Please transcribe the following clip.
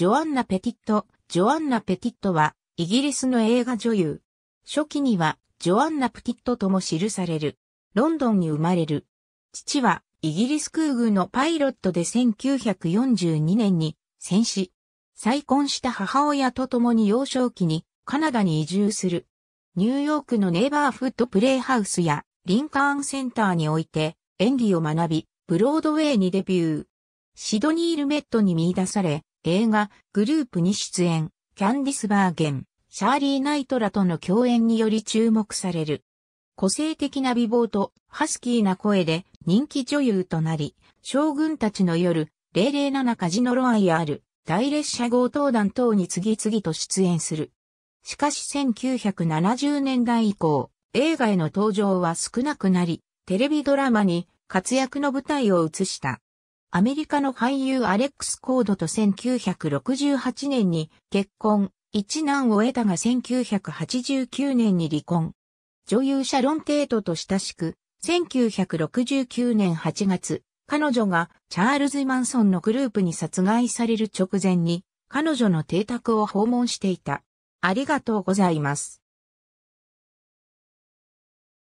ジョアンナ・ペティット。ジョアンナ・ペティットは、イギリスの映画女優。初期には、ジョアンナ・プティットとも記される。ロンドンに生まれる。父は、イギリス空軍のパイロットで1942年に戦死。再婚した母親と共に幼少期にカナダに移住する。ニューヨークのネイバーフッドプレイハウスやリンカーンセンターにおいて演技を学び、ブロードウェイにデビュー。シドニールメットに見出され、映画、グループに出演、キャンディス・バーゲン、シャーリー・ナイトらとの共演により注目される。個性的な美貌とハスキーな声で人気女優となり、将軍たちの夜、007カジノロワイヤール、大列車強盗団等に次々と出演する。しかし1970年代以降、映画への登場は少なくなり、テレビドラマに活躍の舞台を移した。アメリカの俳優アレックス・コードと1968年に結婚、一男を得たが1989年に離婚。女優シャロン・テートと親しく、1969年8月、彼女がチャールズ・マンソンのグループに殺害される直前に、彼女の邸宅を訪問していた。ありがとうございます。